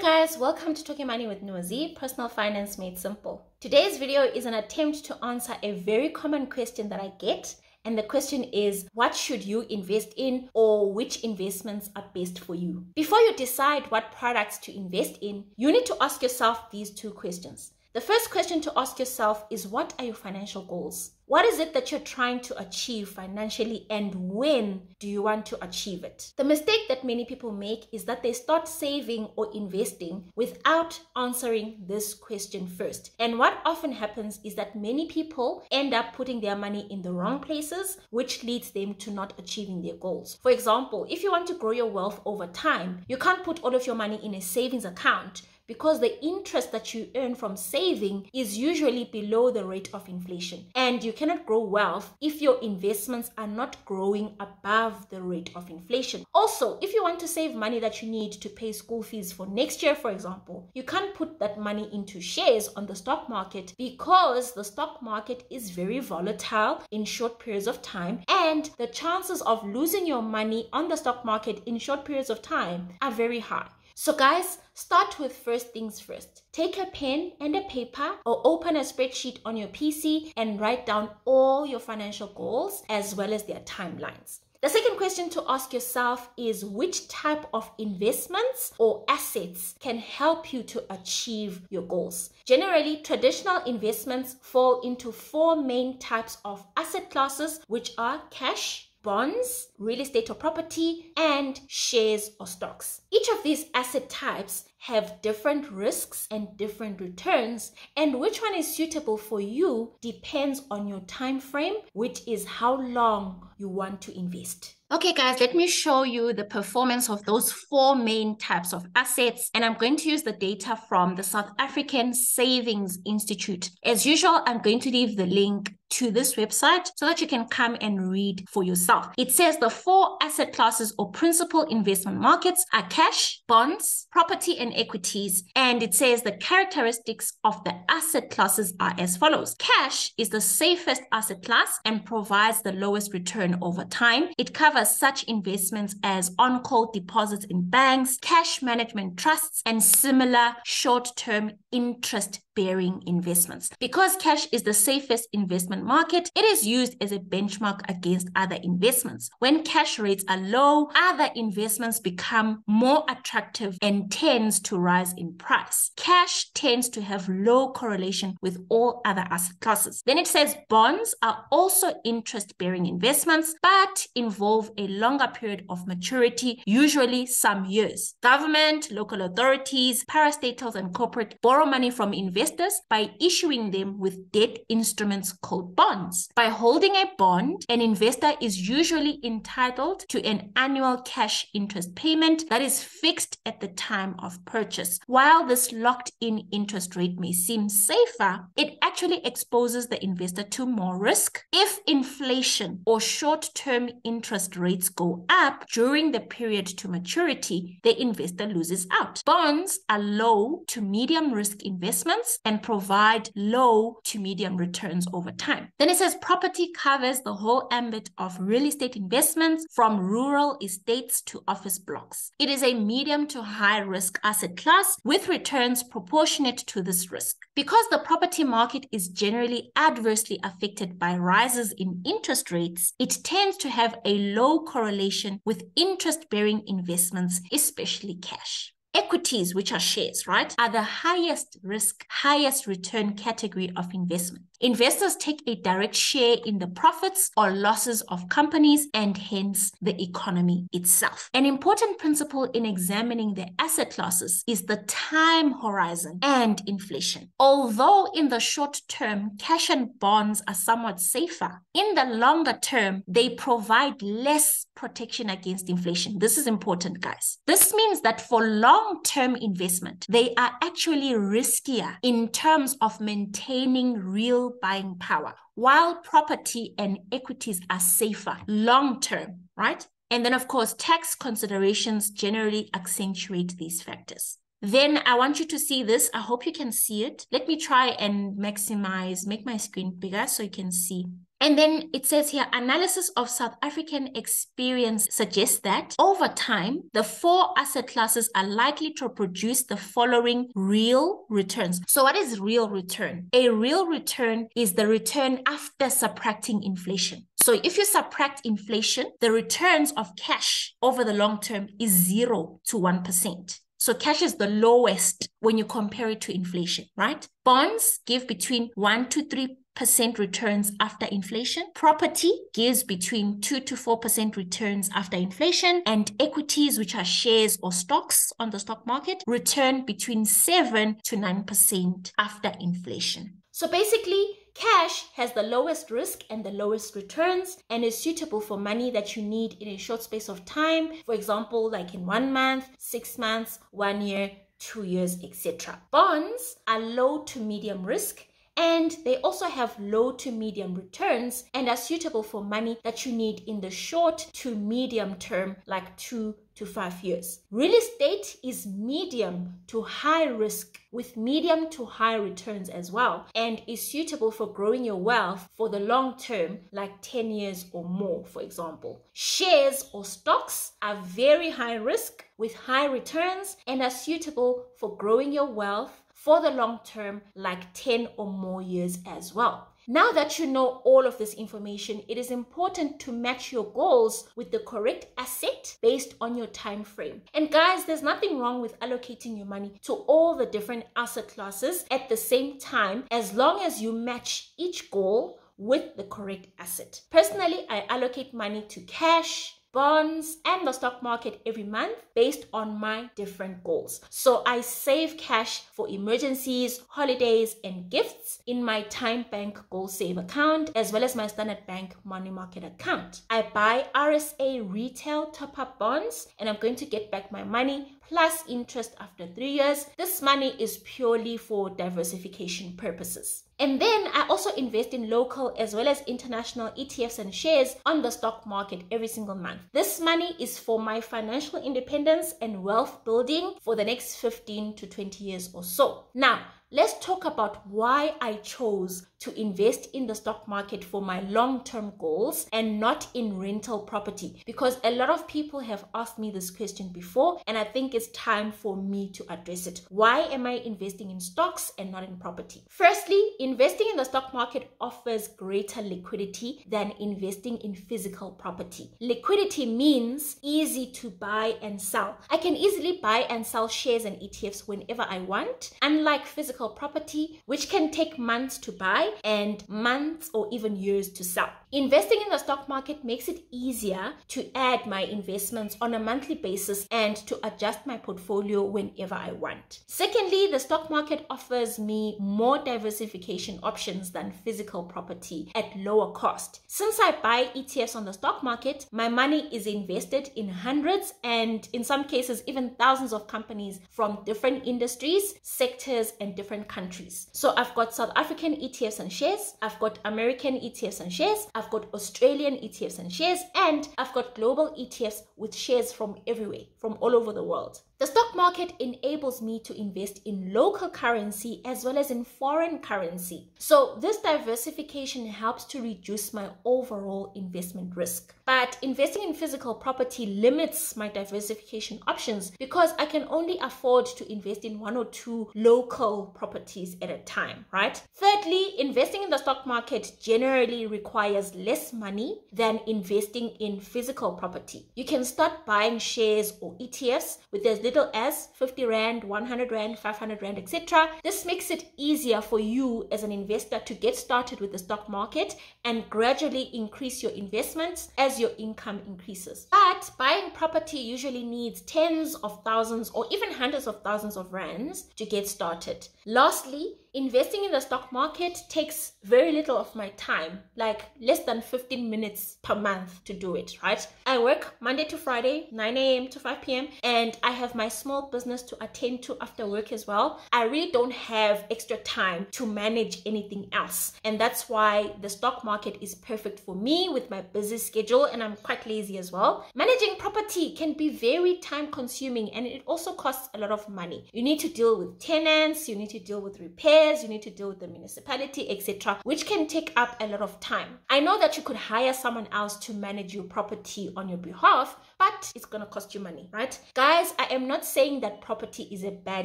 Guys, welcome to Talking Money with Nozi, personal finance made simple. Today's video is an attempt to answer a very common question that I get. And the question is, what should you invest in or which investments are best for you? Before you decide what products to invest in, you need to ask yourself these two questions. The first question to ask yourself is what are your financial goals? What is it that you're trying to achieve financially and when do you want to achieve it? The mistake that many people make is that they start saving or investing without answering this question first. And what often happens is that many people end up putting their money in the wrong places, which leads them to not achieving their goals. For example, if you want to grow your wealth over time, you can't put all of your money in a savings account because the interest that you earn from saving is usually below the rate of inflation. And you cannot grow wealth if your investments are not growing above the rate of inflation. Also, if you want to save money that you need to pay school fees for next year, for example, you can't put that money into shares on the stock market because the stock market is very volatile in short periods of time and the chances of losing your money on the stock market in short periods of time are very high. So guys, start with first things first. Take a pen and a paper or open a spreadsheet on your PC and write down all your financial goals as well as their timelines. The second question to ask yourself is which type of investments or assets can help you to achieve your goals? Generally, traditional investments fall into four main types of asset classes, which are cash, bonds, real estate or property, and shares or stocks. Each of these asset types have different risks and different returns and which one is suitable for you depends on your time frame which is how long you want to invest Okay guys, let me show you the performance of those four main types of assets. And I'm going to use the data from the South African Savings Institute. As usual, I'm going to leave the link to this website so that you can come and read for yourself. It says the four asset classes or principal investment markets are cash, bonds, property and equities. And it says the characteristics of the asset classes are as follows. Cash is the safest asset class and provides the lowest return over time. It covers such investments as on-call deposits in banks, cash management trusts, and similar short-term interest bearing investments. Because cash is the safest investment market, it is used as a benchmark against other investments. When cash rates are low, other investments become more attractive and tends to rise in price. Cash tends to have low correlation with all other asset classes. Then it says bonds are also interest bearing investments, but involve a longer period of maturity, usually some years. Government, local authorities, parastatals, and corporate borrow money from investors investors by issuing them with debt instruments called bonds. By holding a bond, an investor is usually entitled to an annual cash interest payment that is fixed at the time of purchase. While this locked in interest rate may seem safer, it actually exposes the investor to more risk. If inflation or short term interest rates go up during the period to maturity, the investor loses out. Bonds are low to medium risk investments and provide low to medium returns over time. Then it says property covers the whole ambit of real estate investments from rural estates to office blocks. It is a medium to high risk asset class with returns proportionate to this risk. Because the property market is generally adversely affected by rises in interest rates, it tends to have a low correlation with interest bearing investments, especially cash. Equities, which are shares, right, are the highest risk, highest return category of investment. Investors take a direct share in the profits or losses of companies and hence the economy itself. An important principle in examining the asset classes is the time horizon and inflation. Although in the short term, cash and bonds are somewhat safer, in the longer term, they provide less protection against inflation. This is important, guys. This means that for long term investment, they are actually riskier in terms of maintaining real buying power, while property and equities are safer long term, right? And then, of course, tax considerations generally accentuate these factors. Then I want you to see this. I hope you can see it. Let me try and maximize, make my screen bigger so you can see. And then it says here analysis of South African experience suggests that over time, the four asset classes are likely to produce the following real returns. So, what is real return? A real return is the return after subtracting inflation. So if you subtract inflation, the returns of cash over the long term is 0 to 1%. So cash is the lowest when you compare it to inflation, right? Bonds give between 1 to 3 percent returns after inflation. Property gives between 2 to 4% returns after inflation. And equities, which are shares or stocks on the stock market, return between 7 to 9% after inflation. So basically, Cash has the lowest risk and the lowest returns and is suitable for money that you need in a short space of time. For example, like in one month, six months, one year, two years, etc. Bonds are low to medium risk and they also have low to medium returns and are suitable for money that you need in the short to medium term, like two to five years. Real estate is medium to high risk with medium to high returns as well and is suitable for growing your wealth for the long term, like 10 years or more, for example. Shares or stocks are very high risk with high returns and are suitable for growing your wealth for the long term, like 10 or more years as well. Now that you know all of this information, it is important to match your goals with the correct asset based on your time frame. And guys, there's nothing wrong with allocating your money to all the different asset classes at the same time as long as you match each goal with the correct asset. Personally, I allocate money to cash, bonds, and the stock market every month based on my different goals. So I save cash for emergencies, holidays, and gifts in my TymeBank Goal Save account as well as my Standard Bank Money Market account. I buy RSA retail top up bonds and I'm going to get back my money plus interest after three years. This money is purely for diversification purposes. And then I also invest in local as well as international ETFs and shares on the stock market every single month. This money is for my financial independence and wealth building for the next 15 to 20 years or so. Now, let's talk about why I chose to invest in the stock market for my long term goals and not in rental property because a lot of people have asked me this question before and I think it's time for me to address it. Why am I investing in stocks and not in property? Firstly, investing in the stock market offers greater liquidity than investing in physical property. Liquidity means easy to buy and sell. I can easily buy and sell shares and ETFs whenever I want, unlike physical property, which can take months to buy and months or even years to sell. Investing in the stock market makes it easier to add my investments on a monthly basis and to adjust my portfolio whenever I want. Secondly, the stock market offers me more diversification options than physical property at lower cost. Since I buy ETFs on the stock market, my money is invested in hundreds and in some cases even thousands of companies from different industries, sectors, and different countries. So I've got South African ETFs and shares, I've got American ETFs and shares, I've got Australian ETFs and shares, and I've got global ETFs with shares from everywhere, from all over the world. The stock market enables me to invest in local currency as well as in foreign currency. So, this diversification helps to reduce my overall investment risk. But investing in physical property limits my diversification options because I can only afford to invest in one or two local properties at a time, right? Thirdly, investing in the stock market generally requires less money than investing in physical property. You can start buying shares or ETFs with as little as 50 Rand, 100 Rand, 500 Rand, etc. This makes it easier for you as an investor to get started with the stock market and gradually increase your investments as your income increases. But buying property usually needs tens of thousands or even hundreds of thousands of rands to get started. Lastly, investing in the stock market takes very little of my time, like less than 15 minutes per month to do it, right? I work Monday to Friday, 9 a.m. to 5 p.m., and I have my small business to attend to after work as well. I really don't have extra time to manage anything else. And that's why the stock market is perfect for me with my busy schedule and I'm quite lazy as well. Managing property can be very time consuming and it also costs a lot of money. You need to deal with tenants, you need to deal with repairs, you need to deal with the municipality, etc., which can take up a lot of time. I know that you could hire someone else to manage your property on your behalf, but it's going to cost you money, right? Guys, I am not saying that property is a bad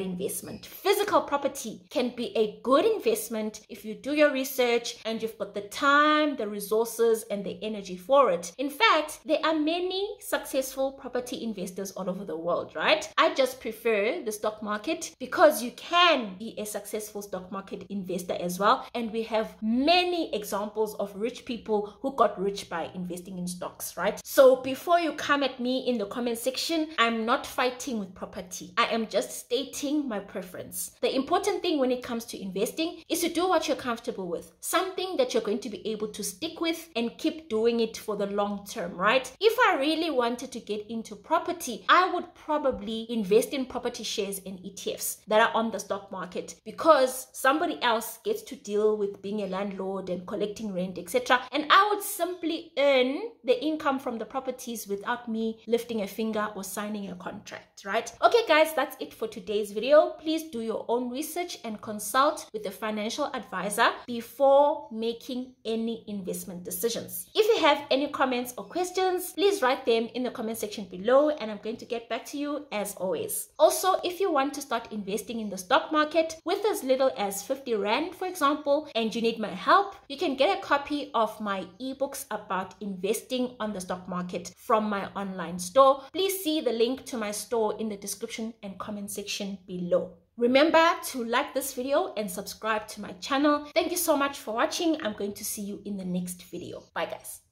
investment. Physical property can be a good investment if you do your research and you've got the time, the resources, and the energy for it. In fact, there are many successful property investors all over the world, right? I just prefer the stock market because you can be a successful stock market investor as well. And we have many examples of rich people who got rich by investing in stocks, right? So before you come at in the comment section. I'm not fighting with property. I am just stating my preference. The important thing when it comes to investing is to do what you're comfortable with. Something that you're going to be able to stick with and keep doing it for the long term, right? If I really wanted to get into property, I would probably invest in property shares and ETFs that are on the stock market because somebody else gets to deal with being a landlord and collecting rent, etc. And I would simply earn the income from the properties without me lifting a finger or signing a contract, right? Okay, guys, that's it for today's video. Please do your own research and consult with a financial advisor before making any investment decisions. If you have any comments or questions, please write them in the comment section below and I'm going to get back to you as always. Also, if you want to start investing in the stock market with as little as 50 Rand, for example, and you need my help, you can get a copy of my ebooks about investing on the stock market from my online online store. Please see the link to my store in the description and comment section below. Remember to like this video and subscribe to my channel. Thank you so much for watching. I'm going to see you in the next video. Bye guys.